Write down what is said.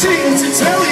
sing to tell you.